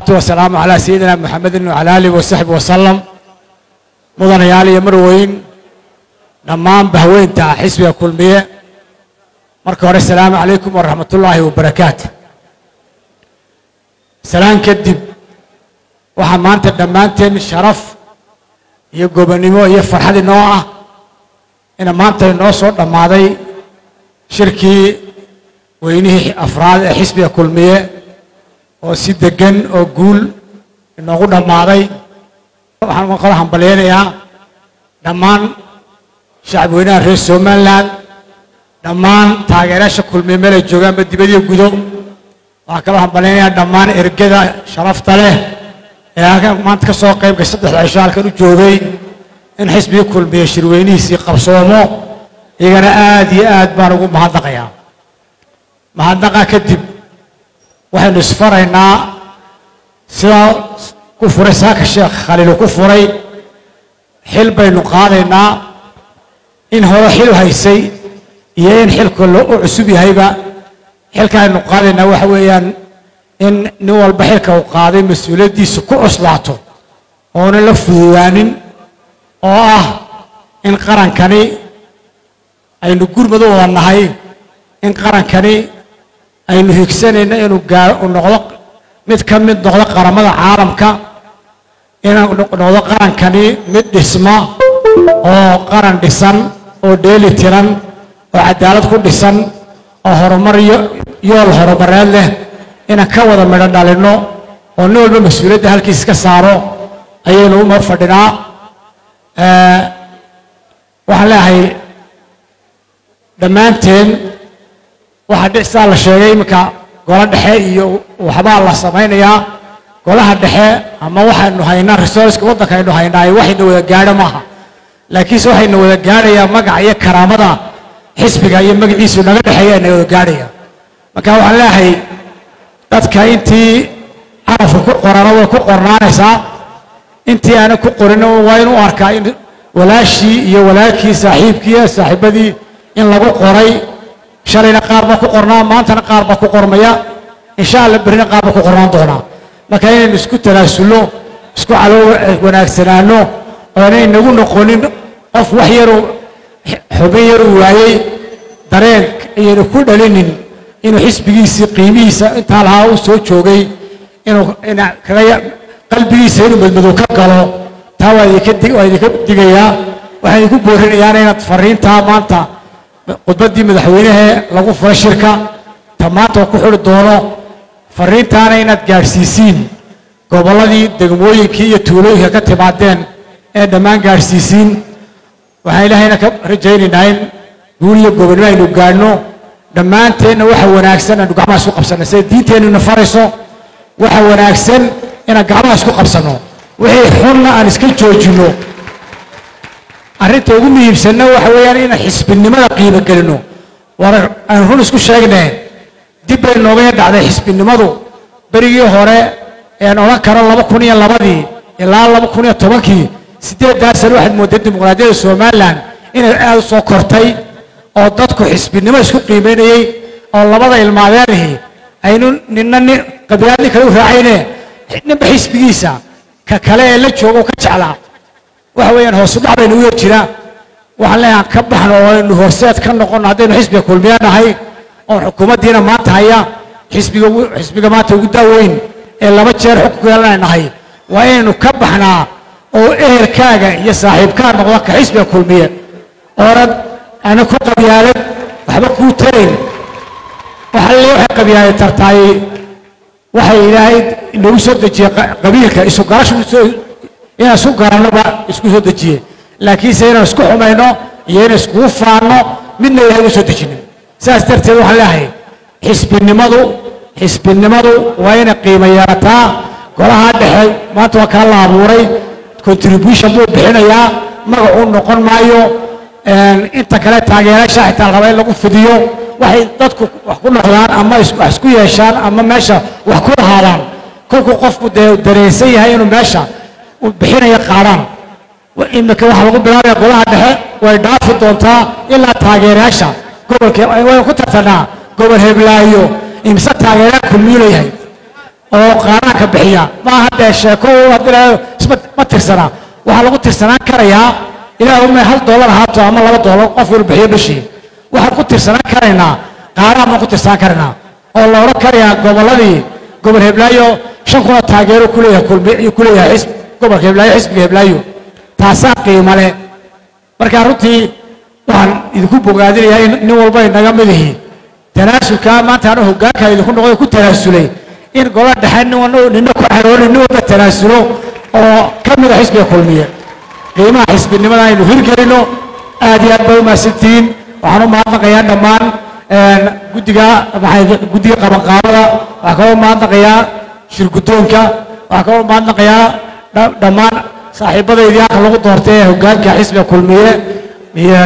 wasalaatu wasalaamu calaa sayidina muxamedin wacala aalihi wasaxbi wasalam mudanayaal iyo marweyn dhammaan bahweynta xisbiga kulmiye. Marka hore asalaamu calaykum waraxmat ullaahi wabarakaatu salaan kadib waxaa maanta dhammaanteen sharaf iyo gobonnimo iyo farxad inoo ah ina maanta inoo soo dhammaaday shirkii weynihii afraad ee xisbiga kulmiye oo si deggan oo guul inoogu dhammaaday. Waxaan kala hambalyaynayaa dhammaan shacab weynaha reer somalilan dhammaan taageerayaasha kulmiye meel ay joogaanba dibadiyo gudo waxaan kaloo hambalyaynayaa dhammaan ergada sharafta leh ee halkan maanta ka soo qayb gashay saddexda cisho halkan u joogay in xisbigii kulmiye shirweynihiisii qabsoomo. Iyagana aad iyo aad baan ugu mahadnaqayaa. Mahadnaqa kadib waxaynu isfaraynaa sidaa ku furay saaka sheekh khaliilu ku furay. Xil baynu qaadaynaa in hore xil haysay iyo in xilka u cusub yahayba. Xilka aynu qaadaynaa waxa weeyaan in nin walba xilka uu qaaday mas'uuliyaddiisa ku cuslaato oonan la fududaanin oo ah in qarankani aynu gurmad u wada nahay in qarankani aynu higsanayno inuu gaaro uu noqdo mid ka mid noqdo qaramada caalamka inuu noqdo qarankani mid dhisma oo qaran dhisan oo dheeli tiran oo cadaalad ku dhisan oo horumar yool horumareed leh inaan ka wada midho dhalinno oo nin walba mas'uuliyadda halkiis ka saaro ayaynu uma fadhinaa. Waxaan leeyahay dhammaanteen waxaa dhicsaa la sheegay iminka golo dhexe iyo waxbaa la samaynayaa golaha dhexe ama waxaynu haynaa resourceka waddanka aynu haynaa waxayna wada gaadho maaha. Laakiinse waxayna wada gaadhayaa magaca iyo karaamada xisbiga iyo magaciisu naga dhexeeya ayna wada gaadhaya. Marka waxaan leeyahay dadka intii carafka ku qorana way ku qornaanaysaa intii aanan ku qorin waa inuu arkaa in walaashii iyo walaalkii saaxiibkii saaxiibadii in lagu qoray shalayna qaar baa ku qornaa maantana qaar baa ku qormaya. Insha alla berrina qaar baa ku qornaan doonaa. Marka inaynu isku talaasulno isku calow wanaagsanaano oonay nagu noqonin qof wax yaruu xubin yaruu waayey dareen ayaynu ku dhalinin inuu xisbigiisii qiimihiisa intaa lahaa u soo joogay inuu qalbigiisa inuu madmadow ka galo. Taa waa idinka digayaa. Waxaan idinku boorinayaana inaad fariintaa maanta khudbaddii madaxweynehee lagu furay shirka ta maanta ku xuri doono fariintaana inaad gaadhsiisiin. Gobolladii degmooyinkii iyo tuulooyinka ka timaadeen ee dhammaan gaadhsiisiin. Waxaan ilaahayna ka rajaynaynaa in guul iyo gobonnimo aynu gaadhno. Dhammaanteenna waxa wanaagsan aynu gacmaha isku qabsanno. Sida diinteennuna farayso waxa wanaagsan inaan gacmaha isku qabsanno. Wixii xunna aan iska joojinno arrinta ugu muhiimsanna waxa weeyaan inaan xisbinimada qiimo gelino war aan run isku sheegne dib bay nooga dhacday xisbinimadu. Berigii hore ean odhan karo laba kun iyo labadii ilaa laba kun iyo tobankii siddeeddaa sano waxaad moodday dimuqraadiyadda somalilan inay aad u soo kortay oo dadku xisbinimo isku qiimaynayey oo labada ilmaadeenihi aynu ninna nin qabilaad kale u raacayne ninba xisbigiisa ka kale ee la jooga ka jeclaa waxa weeyaan hoosu dhac baynu u yar jiraa. Waxaan leeyahay ka baxno oo horseed ka noqono haddaynu xisbiga kulmiya nahay xukuumaddiina maanta haya xisbiga xisbiga maanta ugu daaweyn ee laba jeer xukunka yeelanay waa inaynu ka baxnaa oo ehelkaaga iyo saaxiibkaa noqda ka xisbiga kulmiye oorad ana ku qabyaalad waxba kuu tarayn. Waxa le waxay qabyaalad tartaay. Waxay ilaahay nagu soo dejiyey qabiilka isu inaan isku garannoba isku soo dejiye laakiinse inaan isku xumayno iyo inaan iskugu faanno midna ilahay u dejinin. Saas darteed waxaan leeyahay xisbinimadu xisbinimadu waa inay qiimo yeelataa golaha dhexe. Maanta waa kaa la abuuray contribution buu bixinayaa. Magacuu noqon maayo inta kale taageerayaasha xitaa raba in lagu fidiyo. Waxay dadku wax ku noqdaan ama wax isku yeeshaan ama meesha wax ku lahaadaan. Kolkuu qofku dareensan yahay inuu meesha bixinaya qaadhaan imika waxaa lagu bilaabaya golaha dhexe way dhaafi doontaa ilaa taageerayaasha. Gobolka waynu ku tartanaa. Gobol heblaayo imse taageeraan kulmiyuu leeyahay oo qaaraanka bixiya. Ma aha dee sheeko ma tirsana waxaa lagu tirsanaan karayaa ilaah umay hal doolar ahaato ama laba doolar qofku inuu bixiyo bishii. Waxaan ku tirsanaan karaynaa qaaraan baan ku tirsanaan karaynaa. Oo la odhan karayaa gobolladii gobol heblaayo shan kuna taageero kuleeyahay kulmi kuleeyahay xisb gobolka heblaayo xisbiga heblaayo taasaa qiimo leh marka runtii waxaan idinku bogaadinayaa in nin walba inaga mid ihi tanaasulka maanta anu hoggaanka idinku noqday ku tanaasulay. In gola dhexe nina ku xaroonin nin walba tanaasulo oo ka mida xisbiga kulmiye. Qiimaha xisbinimada aynu hirgelino aad iyo aad bay u mahadsantihiin waxaan u mahadnaqayaa dhammaan guddiga guddiga qabanqaabada. Waxaa kaloo mahadnaqayaa shirguddoonka waxaa kaloo mahadnaqayaa dhammaan saaxiibadaydii halka lagu doortay ee hoggaanka xisbiga kulmiye iyo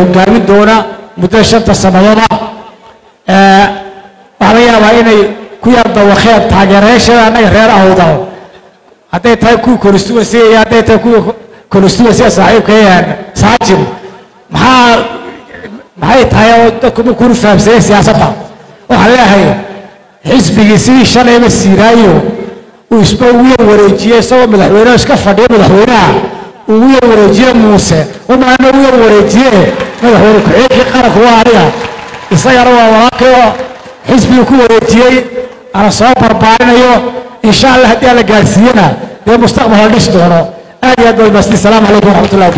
hoggaamin doona muddada shanta sannadood ah waxaa laga yaabaa inay ku yar dawakeen taageerayaashada annaga reer awdal. Hadday tahay kuwii constituency iyo hadday tahay kuwii constituency saaxiibka saajin maxaa maxay tahay oo dadku ma kunu fahamsaneen siyaasadda? Waxaan leeyahay xisbigii sidii shalayba siiraayo uu isba ugu yar wareejiyey isagoo madaxweyneho iska fadhiya madaxweynaha. Ugu yar wareejiye muuse. Umaana ugu yar wareejiye madaxweyne ku-xigeenkii qaranku waa aniga isagana waa walaalkay oo xisbigii ku wareejiyey. Ana soo barbaarinayo insha allah haddii aan la gaadhsiiyena dee mustaqbal la dhisi doono. Aad iyo aad baa mahadsan salaamu calaykum waraxmatullahi wabarakatu